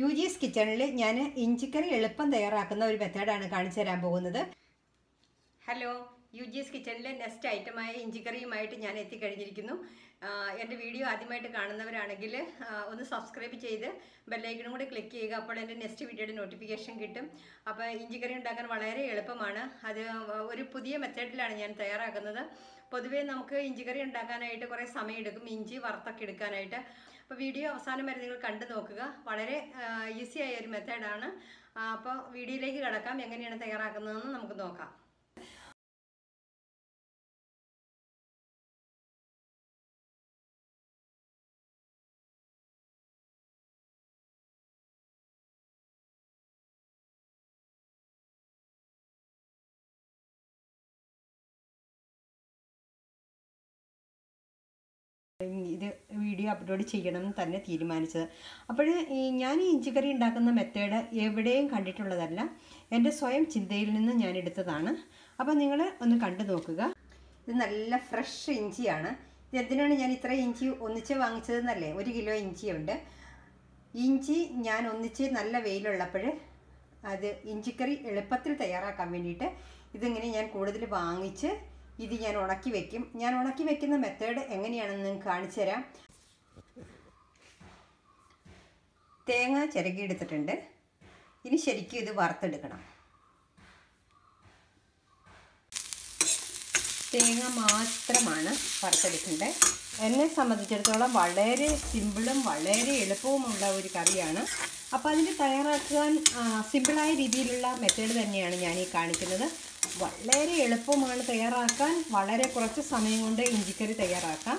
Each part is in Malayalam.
യു ജി എസ് കിച്ചണിൽ ഞാൻ ഇഞ്ചിക്കറി എളുപ്പം തയ്യാറാക്കുന്ന ഒരു മെത്തേഡാണ് കാണിച്ചു തരാൻ പോകുന്നത്. ഹലോ യു ജി എസ് കിച്ചണിലെ നെക്സ്റ്റ് ഐറ്റമായ ഇഞ്ചിക്കറിയുമായിട്ട് ഞാൻ എത്തിക്കഴിഞ്ഞിരിക്കുന്നു. എന്റെ വീഡിയോ ആദ്യമായിട്ട് കാണുന്നവരാണെങ്കിൽ ഒന്ന് സബ്സ്ക്രൈബ് ചെയ്ത് ബെല്ലൈക്കണും കൂടി ക്ലിക്ക് ചെയ്യുക. അപ്പോൾ എന്റെ നെക്സ്റ്റ് വീഡിയോയുടെ നോട്ടിഫിക്കേഷൻ കിട്ടും. അപ്പോൾ ഇഞ്ചിക്കറി ഉണ്ടാക്കാൻ വളരെ എളുപ്പമാണ്. അത് ഒരു പുതിയ മെത്തേഡിലാണ് ഞാൻ തയ്യാറാക്കുന്നത്. പൊതുവേ നമുക്ക് ഇഞ്ചിക്കറി ഉണ്ടാക്കാനായിട്ട് കുറേ സമയമെടുക്കും. ഇഞ്ചി വറുത്തൊക്കെ എടുക്കാനായിട്ട്. അപ്പോൾ വീഡിയോ അവസാനം വരെ നിങ്ങൾ കണ്ടു നോക്കുക. വളരെ ഈസി ആയ ഒരു മെത്തേഡാണ് അപ്പോൾ വീഡിയോയിലേക്ക് കിടക്കാം. എങ്ങനെയാണ് തയ്യാറാക്കുന്നതെന്ന് നമുക്ക് നോക്കാം. ഇത് വീഡിയോ അപ്ലോഡ് ചെയ്യണം എന്ന് തന്നെ തീരുമാനിച്ചത്. അപ്പോൾ ഞാൻ ഈ ഇഞ്ചിക്കറി ഉണ്ടാക്കുന്ന മെത്തേഡ് എവിടെയും കണ്ടിട്ടുള്ളതല്ല. എന്റെ സ്വയം ചിന്തയിൽ നിന്ന് ഞാൻ എടുത്തതാണ്. അപ്പോൾ നിങ്ങൾ ഒന്ന് കണ്ടു നോക്കുക. ഇത് നല്ല ഫ്രഷ് ഇഞ്ചിയാണ്. ഇത് എന്തിനാണ് ഞാൻ ഇത്ര ഇഞ്ചി ഒന്നിച്ച് വാങ്ങിച്ചതെന്നല്ലേ? ഒരു കിലോ ഇഞ്ചിയുണ്ട്. ഇഞ്ചി ഞാൻ ഒന്നിച്ച് നല്ല വെയിലുള്ളപ്പോൾ അത് ഇഞ്ചിക്കറി എളുപ്പത്തിൽ തയ്യാറാക്കാൻ വേണ്ടിയിട്ട് ഇതിങ്ങനെ ഞാൻ കൂടുതൽ വാങ്ങിച്ച് ഇത് ഞാൻ ഉണക്കി വെക്കും. ഞാൻ ഉണക്കി വെക്കുന്ന മെത്തേഡ് എങ്ങനെയാണെന്ന് കാണിച്ചു തരാം തേങ്ങ ചിരകിയെടുത്തിട്ടുണ്ട്. ഇനി ശരിക്കും ഇത് വറുത്തെടുക്കണം. തേങ്ങ മാത്രമാണ് വറുത്തെടുക്കേണ്ടത് എന്നെ സംബന്ധിച്ചിടത്തോളം വളരെ സിമ്പിളും വളരെ എളുപ്പവുമുള്ള ഒരു കറിയാണ്. അപ്പോൾ അതിന് തയ്യാറാക്കാൻ സിമ്പിളായ രീതിയിലുള്ള മെത്തേഡ് തന്നെയാണ് ഞാൻ ഈ കാണിക്കുന്നത്. വളരെ എളുപ്പമാണ് തയ്യാറാക്കാൻ. വളരെ കുറച്ച് സമയം കൊണ്ട് ഇഞ്ചിക്കറി തയ്യാറാക്കാം.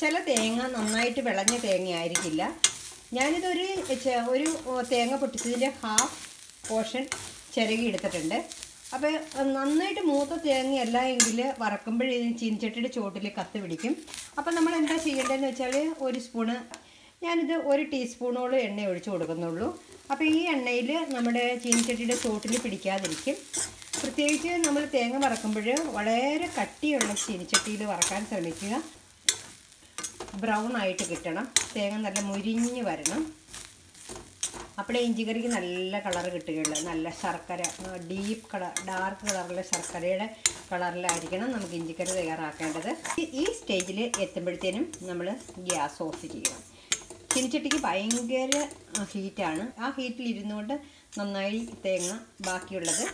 ചില തേങ്ങ നന്നായിട്ട് വിളഞ്ഞ തേങ്ങയായിരിക്കില്ല. ഞാനിതൊരു ഒരു തേങ്ങ പൊട്ടിച്ചതിന്റെ ഹാഫ് പോർഷൻ ചിരകി എടുത്തിട്ടുണ്ട്. അപ്പോൾ നന്നായിട്ട് മൂത്ത തേങ്ങയല്ല എങ്കിൽ വറക്കുമ്പോൾ ചീനിച്ചട്ടിയുടെ ചുവട്ടിൽ കത്ത് പിടിക്കും. അപ്പോൾ നമ്മൾ എന്താ ചെയ്യേണ്ടതെന്ന് വെച്ചാൽ ഒരു സ്പൂണ് ഞാനിത് ഒരു ടീസ്പൂണോളം എണ്ണ ഒഴിച്ച് കൊടുക്കുന്നുള്ളൂ. അപ്പോൾ ഈ എണ്ണയിൽ നമ്മുടെ ചീനിച്ചട്ടിയുടെ ചോട്ടിൽ പിടിക്കാതിരിക്കും. പ്രത്യേകിച്ച് നമ്മൾ തേങ്ങ വറക്കുമ്പോൾ വളരെ കട്ടിയുള്ള ചീനിച്ചട്ടിയിൽ വറക്കാൻ ശ്രമിക്കുക. ബ്രൗൺ ആയിട്ട് കിട്ടണം. തേങ്ങ നല്ല മുരിഞ്ഞ് വരണം. അപ്പോഴേ ഇഞ്ചിക്കറിക്ക് നല്ല കളർ കിട്ടുകയുള്ളൂ. നല്ല ശർക്കര ഡീപ്പ് കളർ ഡാർക്ക് കളറിലെ ശർക്കരയുടെ കളറിലായിരിക്കണം നമുക്ക് ഇഞ്ചിക്കറി തയ്യാറാക്കേണ്ടത്. ഈ- ഈ സ്റ്റേജിൽ എത്തുമ്പോഴത്തേനും നമ്മൾ ഗ്യാസ് ഓഫ് ചെയ്യണം ചീനിച്ചട്ടിക്ക് ഭയങ്കര ഹീറ്റാണ്. ആ ഹീറ്റിൽ ഇരുന്നുകൊണ്ട് നന്നായി തേങ്ങ ബാക്കിയുള്ളത്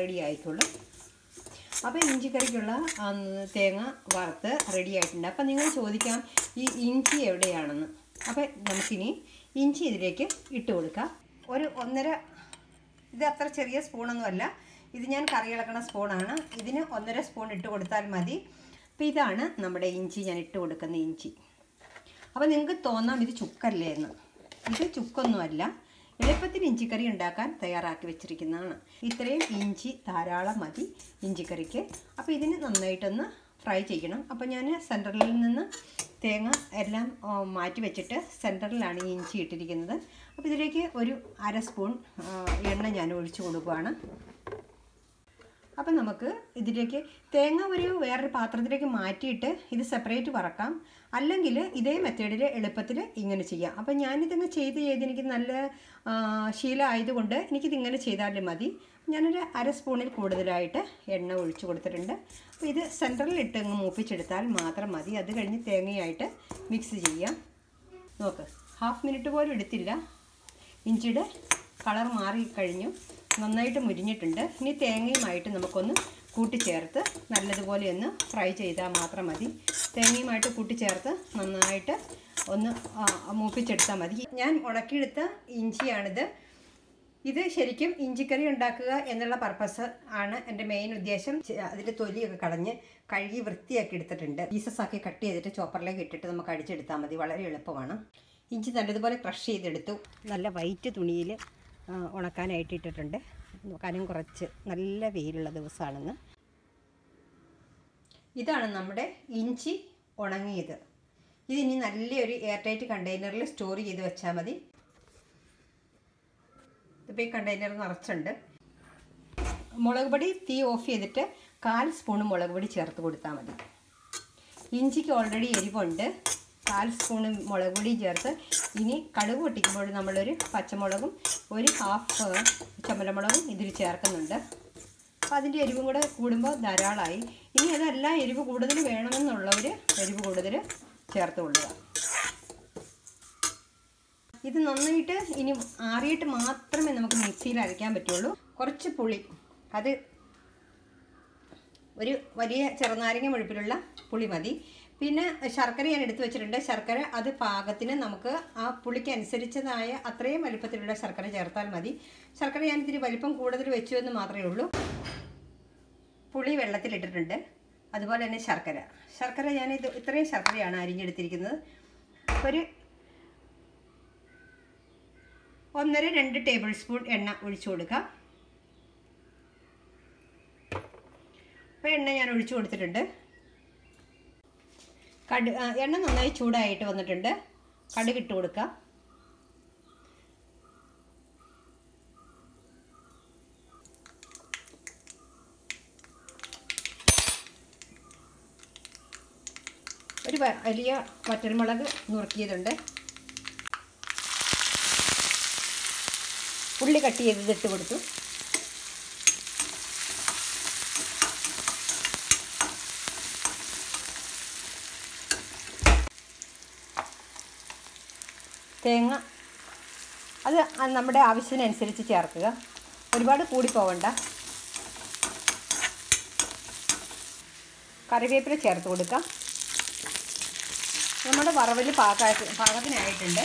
റെഡി ആയിക്കോളും അപ്പോൾ ഇഞ്ചിക്കറിക്കുള്ള തേങ്ങ വറുത്ത് റെഡി ആയിട്ടുണ്ട്. അപ്പം നിങ്ങൾ ചോദിക്കാം ഈ ഇഞ്ചി എവിടെയാണെന്ന്? അപ്പോൾ നമുക്കിനി ഇഞ്ചി ഇതിലേക്ക് ഇട്ട് കൊടുക്കാം. ഒരു ഒന്നര ഇത് അത്ര ചെറിയ സ്പൂണൊന്നുമല്ല. ഇത് ഞാൻ കറി ഇളക്കണ സ്പൂണാണ്. ഇതിന് ഒന്നര സ്പൂൺ ഇട്ട് കൊടുത്താൽ മതി. അപ്പോൾ ഇതാണ് നമ്മുടെ ഇഞ്ചി ഞാൻ ഇട്ട് കൊടുക്കുന്ന ഇഞ്ചി. അപ്പോൾ നിങ്ങൾക്ക് തോന്നാം ഇത് ചുക്കല്ലേ എന്ന്. ഇത് ചുക്കൊന്നുമല്ല. എളുപ്പത്തിന് ഇഞ്ചിക്കറി ഉണ്ടാക്കാൻ തയ്യാറാക്കി വെച്ചിരിക്കുന്നതാണ്. ഇത്രയും ഇഞ്ചി ധാരാളം മതി ഇഞ്ചിക്കറിക്ക്. അപ്പോൾ ഇതിന് നന്നായിട്ടൊന്ന് ഫ്രൈ ചെയ്യണം. അപ്പോൾ ഞാൻ സെന്ററിൽ നിന്ന് തേങ്ങ എല്ലാം മാറ്റി വെച്ചിട്ട് സെന്ററിലാണ് ഇഞ്ചി ഇട്ടിരിക്കുന്നത്. അപ്പോൾ ഇതിലേക്ക് ഒരു അര സ്പൂൺ എണ്ണ ഞാൻ ഒഴിച്ചു കൊടുക്കുകയാണ് അപ്പം നമുക്ക് ഇതിലേക്ക് തേങ്ങ ഒരു വേറൊരു പാത്രത്തിലേക്ക് മാറ്റിയിട്ട് ഇത് സെപ്പറേറ്റ് വറക്കാം. അല്ലെങ്കിൽ ഇതേ മെത്തേഡിൽ എളുപ്പത്തിൽ ഇങ്ങനെ ചെയ്യാം. അപ്പം ഞാനിതങ്ങ് ചെയ്ത് ചെയ്ത് എനിക്ക് നല്ല ശീലമായതുകൊണ്ട് എനിക്കിതിങ്ങനെ ചെയ്താലും മതി. ഞാനൊരു അര സ്പൂണിൽ കൂടുതലായിട്ട് എണ്ണ ഒഴിച്ചു കൊടുത്തിട്ടുണ്ട്. അപ്പോൾ ഇത് സെന്ററിൽ ഇട്ട് അങ്ങ് മൂപ്പിച്ചെടുത്താൽ മാത്രം മതി. അത് കഴിഞ്ഞ് തേങ്ങയായിട്ട് മിക്സ് ചെയ്യാം. നോക്ക് ഹാഫ് മിനിറ്റ് പോലും എടുത്തില്ല. ഇഞ്ചിയുടെ കളർ മാറിക്കഴിഞ്ഞു. നന്നായിട്ട് മുരിഞ്ഞിട്ടുണ്ട്. ഇനി തേങ്ങയുമായിട്ട് നമുക്കൊന്ന് കൂട്ടിച്ചേർത്ത് നല്ലതുപോലെ ഒന്ന് ഫ്രൈ ചെയ്താൽ മാത്രം മതി. തേങ്ങയുമായിട്ട് കൂട്ടിച്ചേർത്ത് നന്നായിട്ട് ഒന്ന് മൂപ്പിച്ചെടുത്താൽ മതി. ഞാൻ ഉണക്കിയെടുത്ത ഇഞ്ചിയാണിത്. ഇത് ശരിക്കും ഇഞ്ചിക്കറി ഉണ്ടാക്കുക എന്നുള്ള പർപ്പസ് ആണ് എന്റെ മെയിൻ ഉദ്ദേശം. അതിന്റെ തൊലിയൊക്കെ കളഞ്ഞ് കഴുകി വൃത്തിയാക്കി എടുത്തിട്ടുണ്ട്. പീസസ് ആക്കി കട്ട് ചെയ്തിട്ട് ചോപ്പറിലേക്ക് ഇട്ടിട്ട് നമുക്ക് അടിച്ചെടുത്താൽ മതി. വളരെ എളുപ്പമാണ്. ഇഞ്ചി നല്ലതുപോലെ ക്രഷ് ചെയ്തെടുത്തു. നല്ല വൈറ്റ് തുണിയിൽ ഉണക്കാനായിട്ട് ഇട്ടിട്ടുണ്ട്. കനം കുറച്ച് നല്ല വെയിലുള്ള ദിവസമാണെന്ന്. ഇതാണ് നമ്മുടെ ഇഞ്ചി ഉണങ്ങിയത്. ഇതിനി നല്ലൊരു എയർ ടൈറ്റ് കണ്ടെയ്നറിൽ സ്റ്റോർ ചെയ്ത് വെച്ചാൽ മതി. ഇപ്പോൾ ഈ കണ്ടെയ്നർ നിറച്ചുണ്ട്. മുളക് പൊടി തീ ഓഫ് ചെയ്തിട്ട് കാൽ സ്പൂൺ മുളക് പൊടി ചേർത്ത് കൊടുത്താൽ മതി. ഇഞ്ചിക്ക് ഓൾറെഡി എരിവുണ്ട്. കാൽ സ്പൂണ് മുളക് പൊടി ചേർത്ത് ഇനി കടുക് പൊട്ടിക്കുമ്പോൾ നമ്മളൊരു പച്ചമുളകും ഒരു ഹാഫ് ചുമലമുളകും ഇതിൽ ചേർക്കുന്നുണ്ട്. അപ്പോൾ അതിന്റെ എരിവും കൂടെ കൂടുമ്പോൾ ധാരാളമായി ഇനി അതെല്ലാം എരിവ് കൂടുതൽ വേണമെന്നുള്ളവർ എരിവ് കൂടുതൽ ചേർത്ത് കൊള്ളുക. ഇത് നന്നായിട്ട് ഇനി ആറിയിട്ട് മാത്രമേ നമുക്ക് മിക്സിയിൽ അരയ്ക്കാൻ പറ്റുള്ളൂ. കുറച്ച് പുളി. അത് ഒരു വലിയ ചെറുനാരങ്ങ മുഴുപ്പിലുള്ള പുളി മതി. പിന്നെ ശർക്കര ഞാൻ എടുത്തു വെച്ചിട്ടുണ്ട്. ശർക്കര അത് പാകത്തിന് നമുക്ക് ആ പുളിക്ക് അനുസരിച്ചതായ അത്രയും വലിപ്പത്തിലുള്ള ശർക്കര ചേർത്താൽ മതി. ശർക്കര ഞാൻ ഇത്തിരി വലിപ്പം കൂടുതൽ വെച്ചു എന്ന് മാത്രമേ ഉള്ളൂ. പുളി വെള്ളത്തിലിട്ടിട്ടുണ്ട്. അതുപോലെ തന്നെ ശർക്കര. ശർക്കര ഞാൻ ഇത് ഇത്രയും ശർക്കരയാണ് അരിഞ്ഞെടുത്തിരിക്കുന്നത്. ഒരു ഒന്നര രണ്ട് ടേബിൾ സ്പൂൺ എണ്ണ ഒഴിച്ചു കൊടുക്കാം. അപ്പോൾ എണ്ണ ഞാൻ ഒഴിച്ചു കൊടുത്തിട്ടുണ്ട്. കടു എണ്ണ നന്നായി ചൂടായിട്ട് വന്നിട്ടുണ്ട്. കടുക് ഇട്ട് കൊടുക്കാം. ഒരു വലിയ വറ്റൽമുളക് നുറുക്കിയതുണ്ട്. ഉള്ളി കട്ട് ചെയ്തത് ഇട്ട് കൊടുത്തു. തേങ്ങ. അത് നമ്മുടെ ആവശ്യത്തിനനുസരിച്ച് ചേർക്കുക. ഒരുപാട് കൂടി പോവണ്ട. കറിവേപ്പില ചേർത്ത് കൊടുക്കാം. നമ്മുടെ വറവിൽ പാക പാകത്തിനായിട്ടുണ്ട്.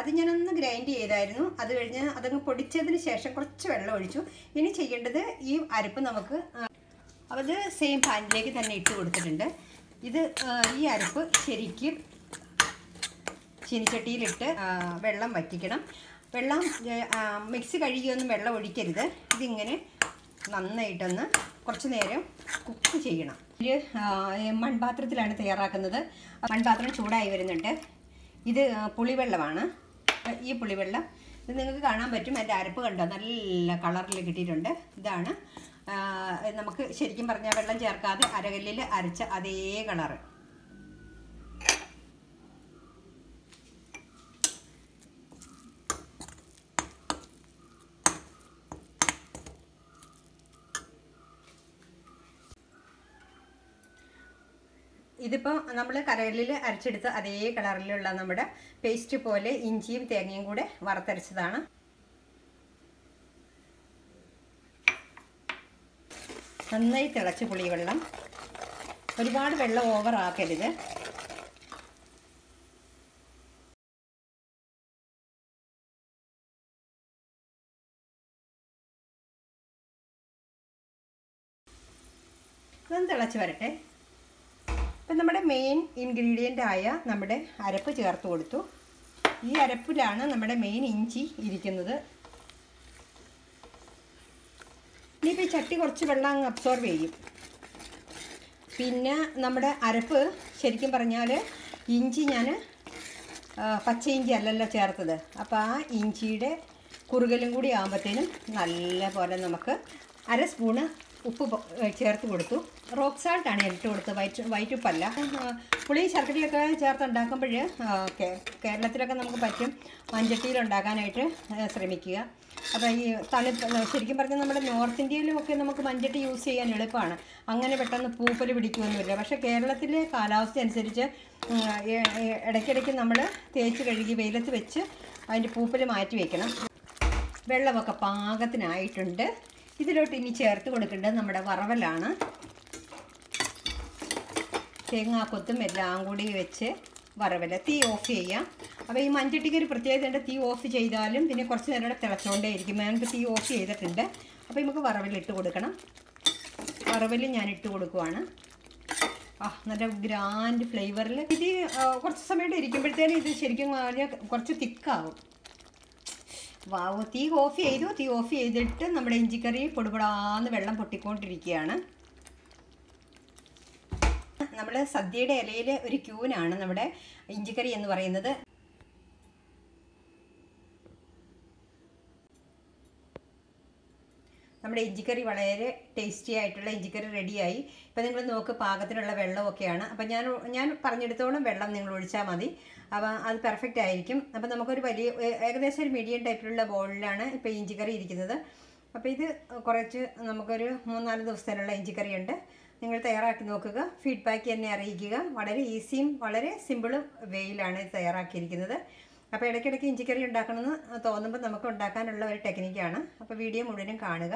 അത് ഞാനൊന്ന് ഗ്രൈൻഡ് ചെയ്തായിരുന്നു. അത് കഴിഞ്ഞ് അതങ്ങ് പൊടിച്ചതിന് ശേഷം കുറച്ച് വെള്ളം ഒഴിച്ചു. ഇനി ചെയ്യേണ്ടത് ഈ അരപ്പ് നമുക്ക് അത് സെയിം പാനിലേക്ക് തന്നെ ഇട്ട് കൊടുത്തിട്ടുണ്ട്. ഇത് ഈ അരപ്പ് ശരിക്കും ചീനിച്ചട്ടിയിലിട്ട് വെള്ളം വറ്റിക്കണം. വെള്ളം മിക്സ് കഴുകിയൊന്നും വെള്ളം ഒഴിക്കരുത്. ഇതിങ്ങനെ നന്നായിട്ടൊന്ന് കുറച്ച് നേരം കുക്ക് ചെയ്യണം. ഇത് മൺപാത്രത്തിലാണ് തയ്യാറാക്കുന്നത്. മൺപാത്രം ചൂടായി വരുന്നുണ്ട്. ഇത് പുളിവെള്ളമാണ്. ഈ പുളിവെള്ളം ഇത് നിങ്ങൾക്ക് കാണാൻ പറ്റും. എന്റെ അരപ്പ് കണ്ടോ? നല്ല കളറിൽ കിട്ടിയിട്ടുണ്ട്. ഇതാണ് നമുക്ക് ശരിക്കും പറഞ്ഞാൽ വെള്ളം ചേർക്കാതെ അരകല്ലിൽ അരച്ച അതേ കളറ് ഇതിപ്പോൾ നമ്മൾ കരകളിൽ അരച്ചെടുത്ത് അതേ കളറിലുള്ള നമ്മുടെ പേസ്റ്റ് പോലെ ഇഞ്ചിയും തേങ്ങയും കൂടെ വറുത്തരച്ചതാണ്. നന്നായി തിളച്ച് പുളിവെള്ളം ഒരുപാട് വെള്ളം ഓവർ ആക്കരുത്. ഇതൊന്ന് തിളച്ച് വരട്ടെ. ഇപ്പം നമ്മുടെ മെയിൻ ഇൻഗ്രീഡിയന്റ് ആയ നമ്മുടെ അരപ്പ് ചേർത്ത് കൊടുത്തു. ഈ അരപ്പിലാണ് നമ്മുടെ മെയിൻ ഇഞ്ചി ഇരിക്കുന്നത്. ഇനിയിപ്പോൾ ഈ ചട്ടി കുറച്ച് വെള്ളം അങ്ങ് അബ്സോർബ് ചെയ്യും. പിന്നെ നമ്മുടെ അരപ്പ് ശരിക്കും പറഞ്ഞാൽ ഇഞ്ചി ഞാൻ പച്ച ഇഞ്ചി അല്ലല്ലോ ചേർത്തത്. അപ്പോൾ ആ ഇഞ്ചിയുടെ കുറുകലും കൂടി ആകുമ്പോഴത്തേനും നല്ല പോലെ നമുക്ക് അര സ്പൂണ് ഉപ്പ് ചേർത്ത് കൊടുത്തു. റോക്ക് സാൾട്ടാണ് ഇട്ട് കൊടുത്തത്. വൈറ്റ് വൈറ്റ് ഉപ്പല്ല. പുളി ശർക്കരയൊക്കെ ചേർത്ത് ഉണ്ടാക്കുമ്പോൾ കേരളത്തിലൊക്കെ നമുക്ക് പറ്റും മഞ്ചട്ടിയിൽ ഉണ്ടാക്കാനായിട്ട് ശ്രമിക്കുക. അപ്പോൾ ഈ തണുപ്പ് ശരിക്കും പറഞ്ഞാൽ നമ്മുടെ നോർത്ത് ഇന്ത്യയിലും ഒക്കെ നമുക്ക് മഞ്ഞിട്ട് യൂസ് ചെയ്യാൻ എളുപ്പമാണ്. അങ്ങനെ പെട്ടെന്ന് പൂപ്പൽ പിടിക്കുകയൊന്നുമില്ല പക്ഷേ കേരളത്തിലെ കാലാവസ്ഥ അനുസരിച്ച് ഇടയ്ക്കിടയ്ക്ക് നമ്മൾ തേച്ച് കഴുകി വെയിലത്ത് വെച്ച് അതിന്റെ പൂപ്പൽ മാറ്റി വയ്ക്കണം വെള്ളമൊക്കെ പാകത്തിനായിട്ടുണ്ട്. ഇതിലോട്ട് ഇനി ചേർത്ത് കൊടുക്കേണ്ടത് നമ്മുടെ വറവലാണ്. തേങ്ങാക്കൊത്തും എല്ലാം കൂടി വെച്ച് വറവല. തീ ഓഫ് ചെയ്യാം. അപ്പോൾ ഈ മൺചട്ടിക്ക് ഒരു പ്രത്യേകതയുണ്ട് തീ ഓഫ് ചെയ്താലും പിന്നെ കുറച്ച് നേരം കൂടെ തിളച്ചുകൊണ്ടേ ഇരിക്കും ഞങ്ങൾക്ക് തീ ഓഫ് ചെയ്തിട്ടുണ്ട്. അപ്പോൾ നമുക്ക് വറവലിട്ട് കൊടുക്കണം. വറവൽ ഞാൻ ഇട്ട് കൊടുക്കുവാണ്. ആ നല്ല ഗ്രാൻഡ് ഫ്ലേവറിൽ ഇത് കുറച്ച് സമയം ഇരിക്കുമ്പോഴത്തേനും ഇത് ശരിക്കും കുറച്ച് തിക്കാവും. വാവ് തീ ഓഫ് ചെയ്തു. തീ ഓഫ് ചെയ്തിട്ട് നമ്മുടെ ഇഞ്ചിക്കറി പൊടിപൊടാന്ന് വെള്ളം പൊട്ടിക്കൊണ്ടിരിക്കുകയാണ്. നമ്മൾ സദ്യയുടെ ഇലയിൽ ഒരു ക്യൂനാണ് നമ്മുടെ ഇഞ്ചിക്കറി എന്ന് പറയുന്നത്. നമ്മുടെ ഇഞ്ചിക്കറി വളരെ ടേസ്റ്റി ആയിട്ടുള്ള ഇഞ്ചിക്കറി റെഡിയായി ഇപ്പം നിങ്ങൾ നോക്ക് പാകത്തിനുള്ള വെള്ളമൊക്കെയാണ്. അപ്പം ഞാൻ ഞാൻ പറഞ്ഞെടുത്തോളം വെള്ളം നിങ്ങൾ ഒഴിച്ചാൽ മതി. അപ്പം അത് പെർഫെക്റ്റ് ആയിരിക്കും. അപ്പം നമുക്കൊരു വലിയ ഏകദേശം ഒരു മീഡിയം ടൈപ്പിലുള്ള ബോളിലാണ് ഇപ്പോൾ ഇഞ്ചിക്കറി ഇരിക്കുന്നത്. അപ്പോൾ ഇത് കുറച്ച് നമുക്കൊരു മൂന്നാൽ ദിവസത്തിനുള്ള ഇഞ്ചിക്കറി ഉണ്ട്. നിങ്ങൾ തയ്യാറാക്കി നോക്കുക. ഫീഡ്ബാക്ക് എന്നെ അറിയിക്കുക. വളരെ ഈസിയും വളരെ സിമ്പിളും വേയിലാണ് തയ്യാറാക്കിയിരിക്കുന്നത്. അപ്പോൾ ഇടയ്ക്കിടയ്ക്ക് ഇഞ്ചിക്കറി ഉണ്ടാക്കണമെന്ന് തോന്നുമ്പോൾ നമുക്ക് ഉണ്ടാക്കാനുള്ള ഒരു ടെക്നിക്കാണ് അപ്പോൾ വീഡിയോ മുഴുവനും കാണുക.